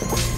Bye.